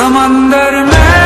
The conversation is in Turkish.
Zaman derme